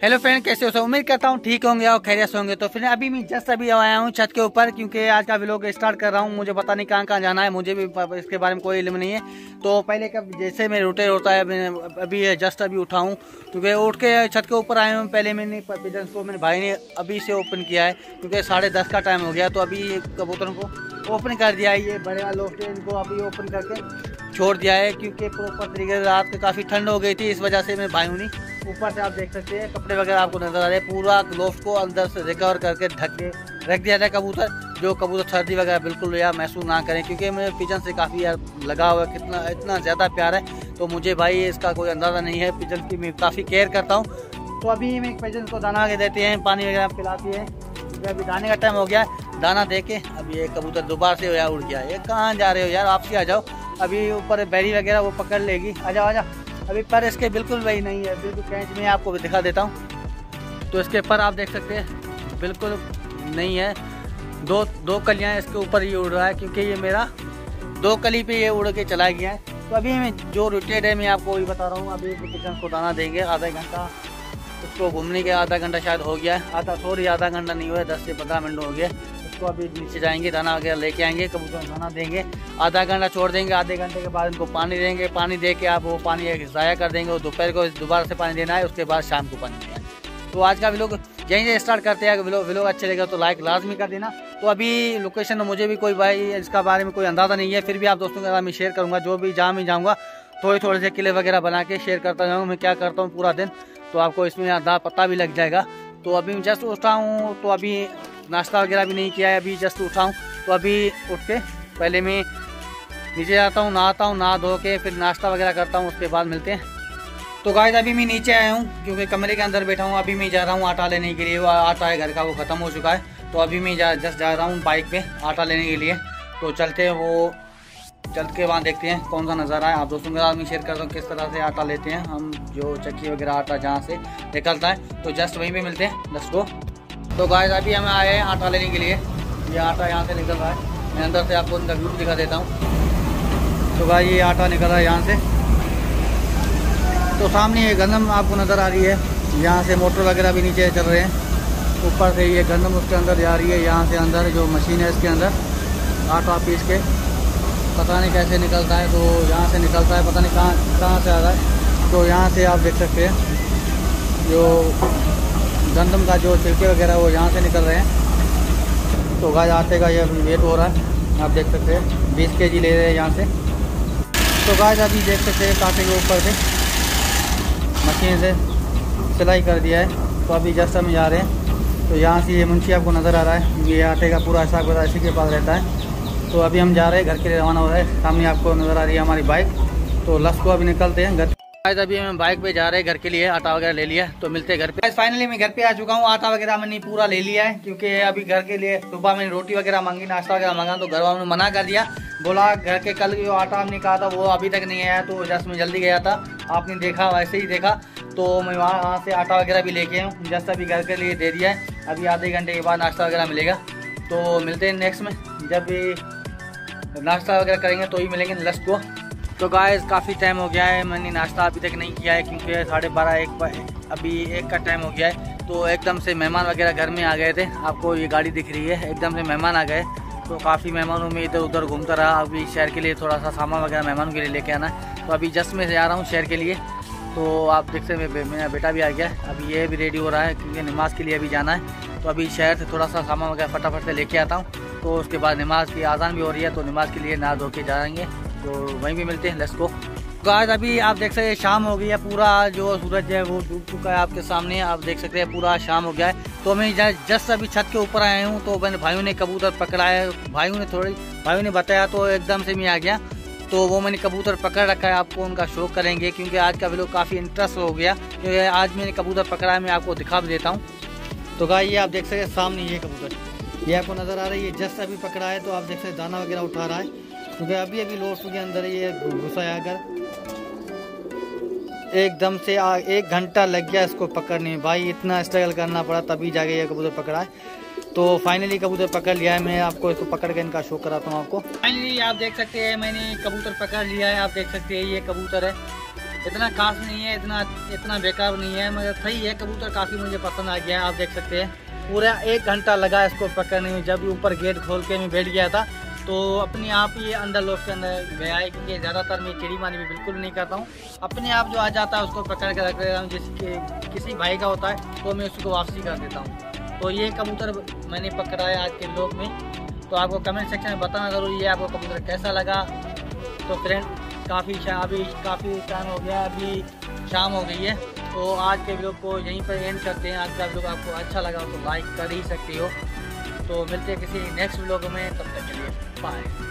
Hello friend कैसे हो उम्मीद करता हूँ ठीक होंगे और खैरियत होंगे। तो फिर अभी मैं जस्ट अभी आया हूँ छत के ऊपर, क्योंकि आज का व्लॉग स्टार्ट कर रहा हूँ। मुझे पता नहीं कहाँ कहाँ जाना है, मुझे भी इसके बारे में कोई इल्म नहीं है। तो पहले कब, जैसे मैं रोटे होता है अभी जस्ट अभी उठा हूँ। क्योंकि उठ के छत के ऊपर आया हूँ, पहले मैंने पिजन को मेरे भाई ने अभी से ओपन किया है, क्योंकि साढ़े दस का टाइम हो गया। तो अभी कबूतरों को ओपन कर दिया है, ये बड़े वाले लोग इनको अभी ओपन करके छोड़ दिया है, क्योंकि प्रॉपर तरीके से रात काफ़ी ठंड हो गई थी, इस वजह से मैं भाई हूँ नहीं। ऊपर से आप देख सकते हैं, कपड़े वगैरह आपको नज़र आ रहे हैं, पूरा ग्लोव को अंदर से रिकवर करके ढक के रख दिया जाए कबूतर, जो कबूतर सर्दी वगैरह बिल्कुल यार महसूस ना करें, क्योंकि मेरे पिजन से काफ़ी यार लगा हुआ है, कितना, इतना ज़्यादा प्यार है तो मुझे भाई इसका कोई अंदाज़ा नहीं है, पिजन की मैं काफ़ी केयर करता हूँ। तो अभी मैं पिजन को दाना के देते हैं, पानी वगैरह पिलाती है। अभी दाने का टाइम हो गया दाना दे के अभी ये कबूतर दोबारा से यार उड़ गया ये कहाँ जा रहे हो यार आपसे आ जाओ, अभी ऊपर बैरी वगैरह वो पकड़ लेगी। आ जाओ आ जाओ। अभी पर इसके बिल्कुल वही नहीं है बिल्कुल कैंच में आपको भी दिखा देता हूँ। तो इसके पर आप देख सकते हैं, बिल्कुल नहीं है। दो दो कलियाँ इसके ऊपर ये उड़ रहा है, क्योंकि ये मेरा दो कली पे ये उड़ के चला गया है। तो अभी मैं जो रोटेड है, मैं आपको वही बता रहा हूँ। अभी किचन को दाना देंगे, आधा घंटा। उसको घूमने के आधा घंटा शायद हो गया है। आधा सॉरी आधा घंटा नहीं हुआ है, दस से पंद्रह मिनट हो गया उसको अभी नीचे जाएँगे, दाना वगैरह लेके आएँगे, कबूतर दाना देंगे। आधा घंटा छोड़ देंगे, आधे घंटे के बाद इनको पानी देंगे। पानी दे के आप वो पानी ज़ाया कर देंगे और दोपहर को दोबारा से पानी देना है, उसके बाद शाम को पानी देना है। तो आज का लोग यहीं से स्टार्ट करते हैं। व्लॉग व्लॉग अच्छे लगेगा तो लाइक लाजमी कर देना। तो अभी लोकेशन मुझे भी कोई भाई, इसका बारे में कोई अंदाज़ा नहीं है, फिर भी आप दोस्तों के साथ मैं शेयर करूँगा। जो भी जहाँ भी जाऊँगा थोड़े थोड़े से किले वगैरह बना के शेयर करता जाऊँगा। मैं क्या करता हूँ पूरा दिन तो आपको इसमें आधा पता भी लग जाएगा। तो अभी मैं जस्ट उठा हूँ तो अभी नाश्ता वगैरह भी नहीं किया है, अभी जस्ट उठा हूँ। तो अभी उठ के पहले मैं नीचे जाता हूँ, नहाता हूँ, नहा धो के फिर नाश्ता वगैरह करता हूँ, उसके बाद मिलते हैं। तो गाय अभी मैं नीचे आया हूँ, क्योंकि कमरे के अंदर बैठा हूँ। अभी मैं जा रहा हूँ आटा लेने के लिए। वो आटा है घर का, वो ख़त्म हो चुका है। तो अभी मैं जा जस्ट जा रहा हूँ बाइक पे आटा लेने के लिए। तो चलते हैं वो, चल के वहाँ देखते हैं कौन सा नज़ारा है। आप दोस्तों के साथ मैं शेयर करता हूँ किस तरह से आटा लेते हैं। हम जो चक्की वगैरह आटा जहाँ से निकलता है तो जस्ट वहीं पर मिलते हैं। दस को तो गाय अभी हम आए हैं आटा लेने के लिए। ये आटा यहाँ से निकल रहा है। मैं अंदर से आपको अंदर व्यू दिखा देता हूँ। तो गाय ये आटा निकल रहा है यहाँ से। तो सामने ये गंदम आपको नज़र आ रही है। यहाँ से मोटर वगैरह भी नीचे चल रहे हैं। ऊपर से ये गंदम उसके अंदर जा रही है, यहाँ से अंदर जो मशीन है इसके अंदर। आटा पीस के। पता नहीं कैसे निकलता है तो यहाँ से निकलता है, पता नहीं कहाँ कहाँ से आ रहा है। तो यहाँ से आप देख सकते हैं। जो गंदम का जो छिलके वगैरह वो यहाँ से निकल रहे हैं। तो गाय आटे का ये वेट हो रहा है। आप देख सकते हैं। बीस के जी ले रहे हैं यहाँ से। तो गाय अभी देख सकते हैं कांटे के ऊपर से। मशीन से सिलाई कर दिया है। तो अभी जस्ट हम जा रहे हैं। तो यहाँ से ये मुंशी आपको नज़र आ रहा है। ये आटे का पूरा हिसाब वगैरह इसी के पास रहता है। तो अभी हम जा रहे हैं। घर के लिए रवाना हो रहा है। सामने आपको नज़र आ रही है हमारी बाइक। तो लस को अभी निकलते हैं। घर अभी मैं बाइक पे जा रहे हैं, घर के लिए आटा वगैरह ले लिया तो मिलते हैं घर पे। आज फाइनली मैं घर पे आ चुका हूँ, आटा वगैरह मैंने पूरा ले लिया है, क्योंकि अभी घर के लिए सुबह मैंने रोटी वगैरह मांगी, नाश्ता वगैरह मांगा तो घर वालों ने मना कर दिया। बोला, घर के कल जो आटा हमने कहा था, वो अभी तक नहीं आया तो जस्ट मैं जल्दी गया था। आपने देखा, वैसे ही देखा तो मैं वहाँ वहाँ से आटा वगैरह भी लेके आया हूँ, जस्ट अभी घर के लिए दे दिया है। अभी आधे घंटे के बाद नाश्ता वगैरह मिलेगा। तो मिलते हैं नेक्स्ट में, जब भी नाश्ता वगैरह करेंगे तो ही मिलेंगे लस्ट को तो गाय काफ़ी टाइम हो गया है, मैंने नाश्ता अभी तक नहीं किया है, क्योंकि साढ़े बारह एक अभी एक का टाइम हो गया है। तो एकदम से मेहमान वगैरह घर में आ गए थे। आपको ये गाड़ी दिख रही है, एकदम से मेहमान आ गए। तो काफ़ी मेहमानों में इधर उधर घूमता रहा। अभी शहर के लिए थोड़ा सा सामान वगैरह मेहमानों के लिए लेके आना है। तो अभी जस्ट में आ रहा हूँ शहर के लिए। तो आप देखते सकते मेरा बेटा भी आ गया अभी ये भी रेडी हो रहा है, क्योंकि नमाज़ के लिए अभी जाना है। तो अभी शहर से थोड़ा सा सामान वगैरह फटाफट से लेके आता हूँ। तो उसके बाद नमाज़ की आज़ान भी हो रही है तो नमाज़ के लिए नहा धो के जाएँगे तो वहीं भी मिलते हैं लेट्स को तो आज अभी आप देख सकते हैं, शाम हो गई है, पूरा जो सूरज है, वो डूब चुका है आपके सामने। आप देख सकते हैं, पूरा शाम हो गया है। तो मैं जस्ट अभी छत के ऊपर आया हूँ तो मैंने भाइयों ने कबूतर पकड़ा है। भाइयों ने थोड़ी, भाइयों ने बताया तो एकदम से मैं आ गया। तो वो मैंने कबूतर पकड़ रखा है, आपको उनका शौक करेंगे, क्योंकि आज का वीडियो काफ़ी इंटरेस्ट हो गया। क्योंकि आज मैंने कबूतर पकड़ा है, मैं आपको दिखा भी देता हूँ। तो गाय ये आप देख सकते हैं, सामने ये कबूतर। ये आपको नज़र आ रहा है जस्ट अभी पकड़ा है तो आप देख सकते दाना वगैरह उठा रहा है। क्योंकि अभी अभी लोट्स के अंदर ये घुसा अगर एकदम से आ, एक घंटा लग गया इसको पकड़ने में। भाई इतना स्ट्रगल करना पड़ा तभी जाके ये कबूतर पकड़ा है। तो फाइनली कबूतर पकड़ लिया है मैं आपको इसको पकड़ के इनका शो कराता हूँ आपको। फाइनली आप देख सकते हैं मैंने कबूतर पकड़ लिया है। आप देख सकते हैं ये कबूतर है। इतना खास नहीं है इतना इतना बेकार नहीं है मगर सही है कबूतर काफ़ी मुझे पसंद आ गया है। आप देख सकते हैं। पूरा एक घंटा लगा इसको पकड़ने में जब ऊपर गेट खोल के मैं बैठ गया था। तो अपने आप ये अंदर लोग के अंदर गया है क्योंकि ज़्यादातर मैं चिड़ी मानी भी बिल्कुल नहीं करता हूँ। अपने आप जो आ जाता है उसको पकड़ के रख देता हूँ जिसके किसी भाई का होता है तो मैं उसको वापसी कर देता हूँ। तो ये कबूतर मैंने पकड़ा है आज के लोग में। तो आपको कमेंट सेक्शन में बताना ज़रूरी है आपको कबूतर कैसा लगा। तो फ्रेंड काफ़ी अभी काफ़ी टाइम हो गया, अभी शाम हो गई है। तो आज के व्लॉग को यहीं पर एंड करते हैं। आज का व्लॉग आपको अच्छा लगा तो लाइक कर ही सकते हो। तो मिलते हैं किसी नेक्स्ट व्लॉग में, तब तक के लिए। Bye.